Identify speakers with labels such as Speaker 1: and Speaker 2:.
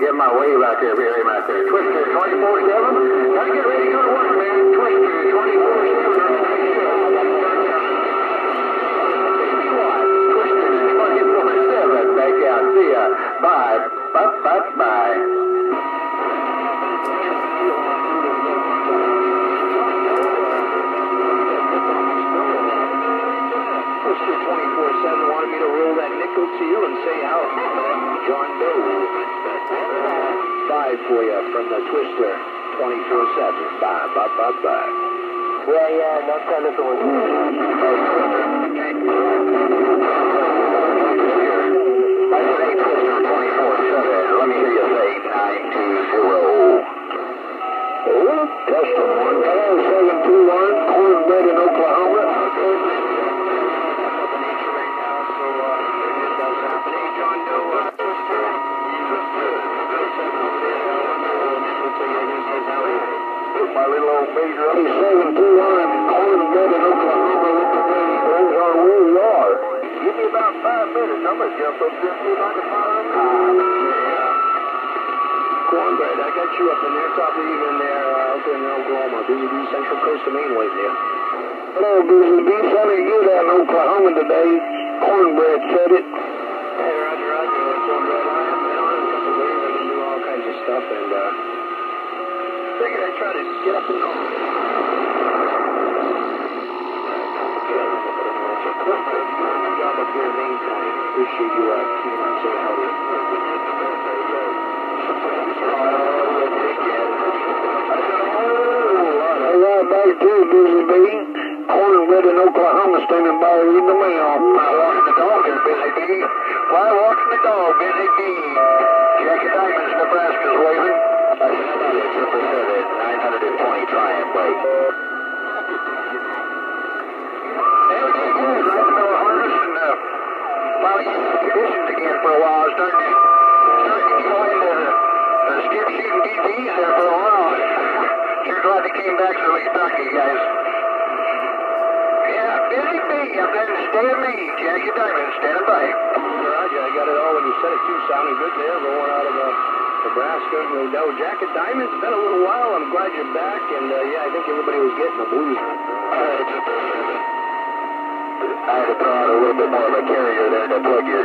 Speaker 1: Give my wave out there, Barry, out there. Twister 24-7. Gotta get ready to go to work, man. Twister 24-7. Twister 24-7. Back out. See ya. Bye. Bye, bye, bye.
Speaker 2: To roll that nickel to you and say how John Doe. Five for you from the Twister 24-7. Bye, bye, bye, bye.
Speaker 1: Yeah, yeah, no kind of Let me hear you say 920.
Speaker 2: Test them.
Speaker 1: My little old major up.
Speaker 2: 721, cornbread in Oklahoma. Those are where we are.
Speaker 1: Give me about five minutes. I'm going to jump up there and see if I can find a
Speaker 2: Cornbread, I got you up in there, top leaving there, uh, up in Oklahoma. Bee, Central Coast of Maine waiting there. Hello, Bee. Sunny good out in Oklahoma today. Cornbread said it. Hey, Roger, Roger. Cornbread, I have been on a couple days. I can do all kinds of stuff, and, uh, I'd try to get up and go. Appreciate you, uh, keeping on saying. Hey, right back to you, Busy Bee. Cornbread in Oklahoma standing by reading the mail.
Speaker 1: Why walking the dog here, Busy Bee? Why walking the dog, Busy Bee? Jack of Diamonds, Nebraska's waving. Conditions again for a while. Starting to, starting to go into the, the skip sheet and DTs there for a while. Sure glad they came back so we could talk to you guys. Yeah, busy bee. I'm going to stay at me. Jack of Diamond, standing by.
Speaker 2: Roger, I got it all when you said it too. Sounding good there, rolling out of uh, Nebraska. No doubt. Jack of Diamonds been a little while. I'm glad you're back. And uh, yeah, I think everybody was getting the blues.
Speaker 1: I had out a little bit more of a carrier there to plug your